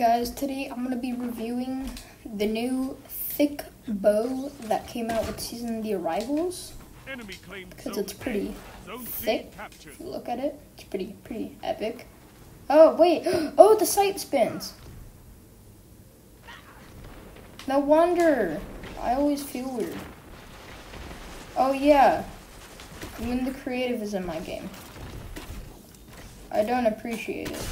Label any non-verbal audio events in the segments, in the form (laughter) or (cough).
Alright guys, today I'm going to be reviewing the new thick bow that came out with season The Arrivals. Because it's pretty thick, if you look at it. It's pretty, pretty epic. Oh, wait. (gasps) Oh, the sight spins. No wonder. I always feel weird. Oh, yeah. When the creative is in my game. I don't appreciate it.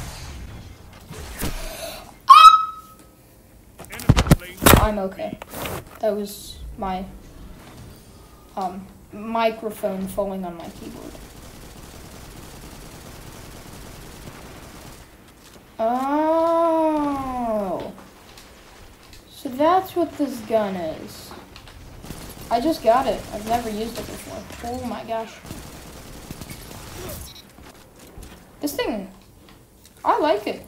I'm okay. That was my um, microphone falling on my keyboard. Oh. So that's what this gun is. I just got it. I've never used it before. Oh my gosh. This thing, I like it.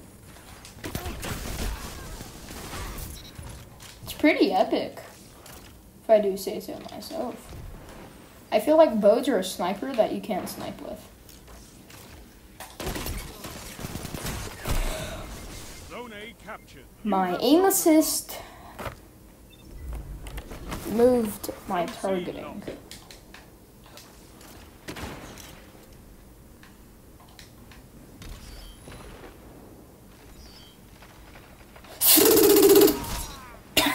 Pretty epic, if I do say so myself. I feel like bows are a sniper that you can't snipe with. My aim assist moved my targeting.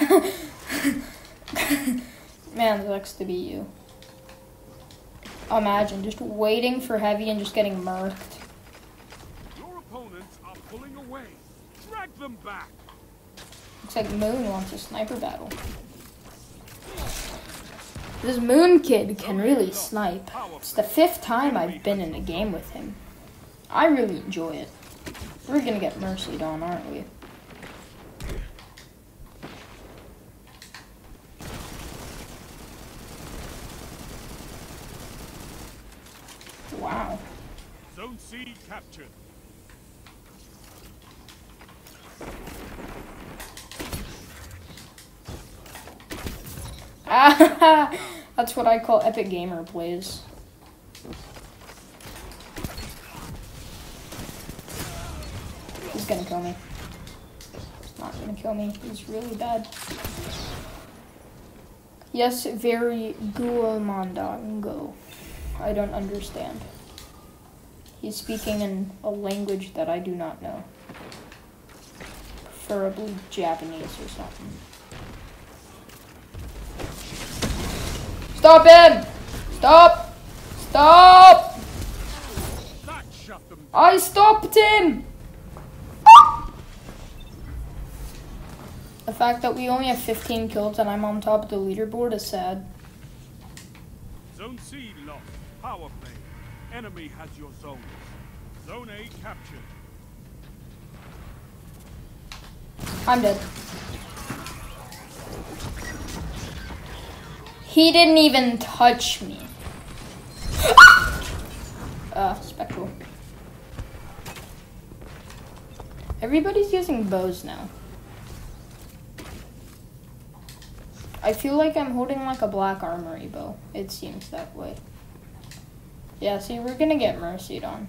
(laughs) Man, sucks to be you. Imagine just waiting for heavy and just getting murked. Your opponents are pulling away. Drag them back. Looks like Moon wants a sniper battle. This Moon kid can really snipe. It's the fifth time I've been in a game with him. I really enjoy it. We're gonna get mercied on, aren't we? Wow. Zone C captured. Ah, (laughs) that's what I call epic gamer plays. He's gonna kill me. He's not gonna kill me. He's really bad. Yes, very Guamandango. I don't understand. He's speaking in a language that I do not know. Preferably Japanese or something. Stop him! Stop! Stop! I stopped him! The fact that we only have 15 kills and I'm on top of the leaderboard is sad. Zone C lost. Power play. Enemy has your zones. Zone A captured. I'm dead. He didn't even touch me. uh, spectral. Everybody's using bows now. I feel like I'm holding like a black armory bow. It seems that way. Yeah, see, we're gonna get mercied on.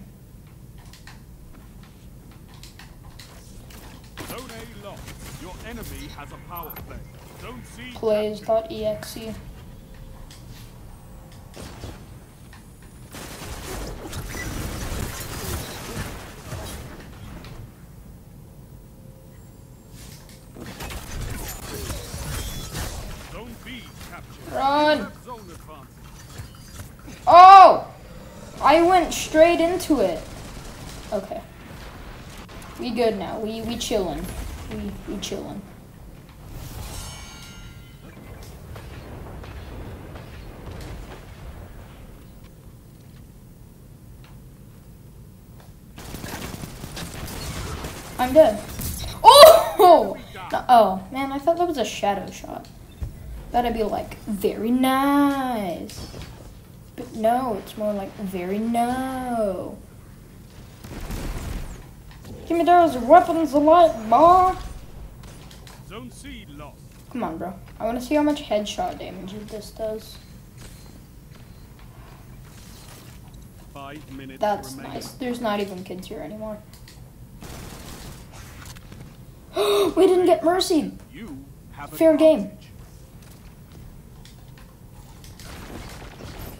Zone A locked. Your enemy has a power play. Zone C Plays.exe. Run! Oh! I went straight into it. Okay. We good now. We we chillin'. We we chillin'. I'm dead. Oh! Oh, man, I thought that was a shadow shot. That'd be like, very nice. But no, it's more like very no. Give me those weapons a lot. Zone C lost. Come on, bro. I want to see how much headshot damage this does. Five minutes That's nice. There's not even kids here anymore. (gasps) we didn't get mercy. Fair game.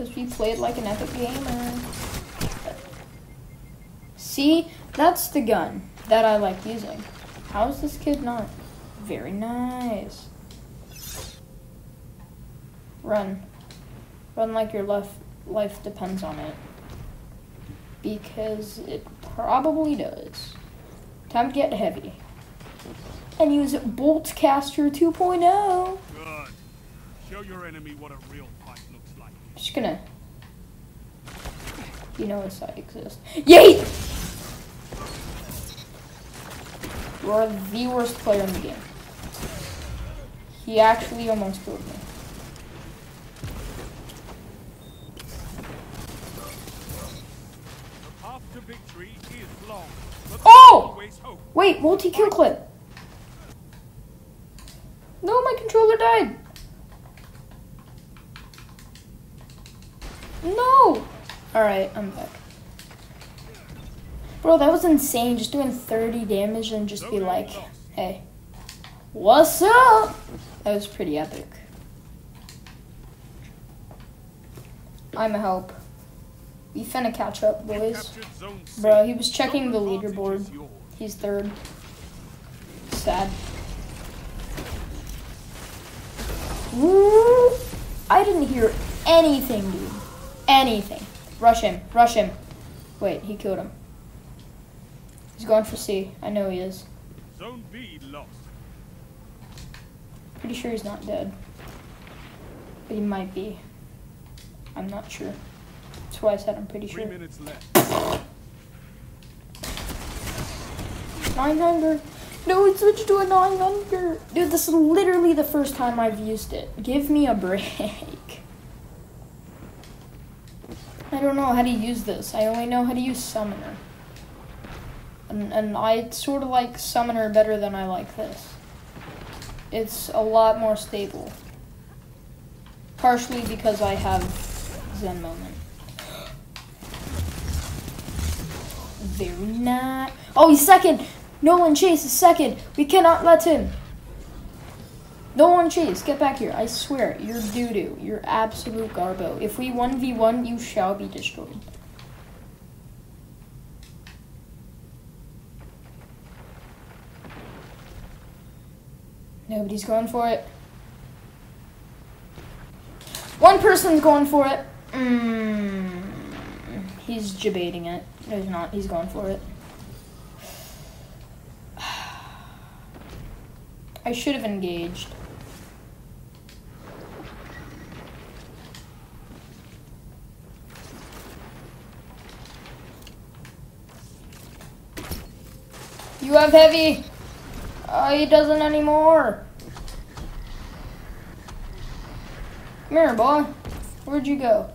Because we played like an epic gamer. See, that's the gun that I like using. How is this kid not? Very nice. Run. Run like your life, depends on it. Because it probably does. Time to get heavy. And use Boltcaster 2.0. Good. Show your enemy what a real fight looks like. Just gonna... You know this side exists. Yay! You are the worst player in the game. He actually almost killed me. Oh! Wait, multi-kill clip. No, my controller died. No! Alright, I'm back. Bro, that was insane. Just doing 30 damage and just be like, hey, what's up? That was pretty epic. I'm a help. We finna catch up, boys. Bro, he was checking the leaderboard. He's third. Sad. Woo! I didn't hear anything, dude. Anything. Rush him. Rush him. Wait, he killed him. He's going for C. I know he is. Zone B lost. Pretty sure he's not dead. But he might be. I'm not sure. That's why I said I'm pretty Three sure. minutes left. 900. No, it switched to a 900. Dude, this is literally the first time I've used it. Give me a break. (laughs) I don't know how to use this. I only know how to use Summoner. And, and I sort of like Summoner better than I like this. It's a lot more stable. Partially because I have Zen Moment. Very nice. Oh, he's second. Nolan Chase is second. We cannot let him. Nolan Chase, get back here. I swear, you're doo-doo. You're absolute garbo. If we 1v1, you shall be destroyed. Nobody's going for it. One person's going for it. Mm, he's debating it. No, he's not. He's going for it. (sighs) I should have engaged. You have heavy. Oh, he doesn't anymore. Come here, boy. Where'd you go?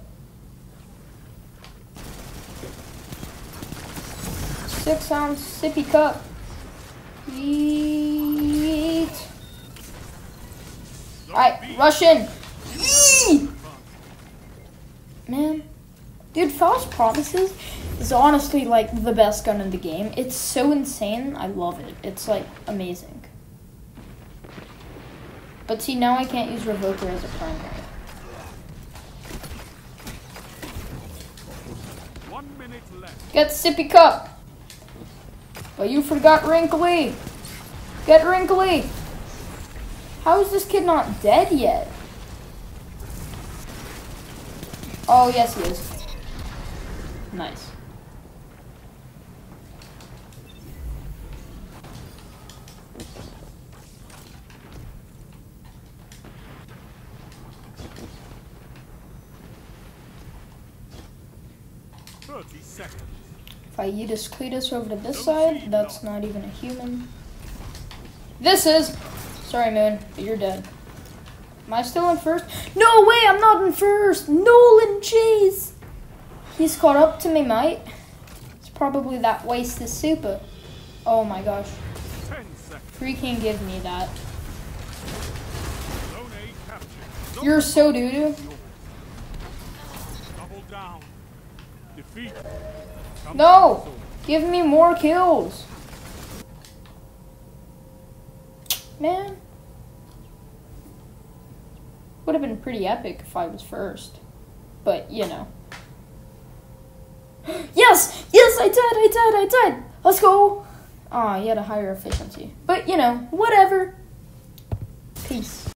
Six ounce sippy cup. Eat. Alright, Russian. Man. Dude, False Promises is honestly like the best gun in the game. It's so insane. I love it. It's like amazing. But see, now I can't use Revoker as a primary. One minute left. Get Sippy Cup. But you forgot Wrinkly. Get Wrinkly. How is this kid not dead yet? Oh, yes, he is. Nice. Thirty seconds. If I eat Yeetus Cletus over to this side, that's not even a human. This is! Sorry, Moon, but you're dead. Am I still in first? No way, I'm not in first! Nolan Chase! He's caught up to me, mate. It's probably that wasted super. Oh my gosh. Freaking give me that. You're so doo-doo. No! Give me more kills. man. Would have been pretty epic if I was first. But, you know. I did, I did, I did! Let's go! Aw, oh, you had a higher efficiency. But, you know, whatever. Peace.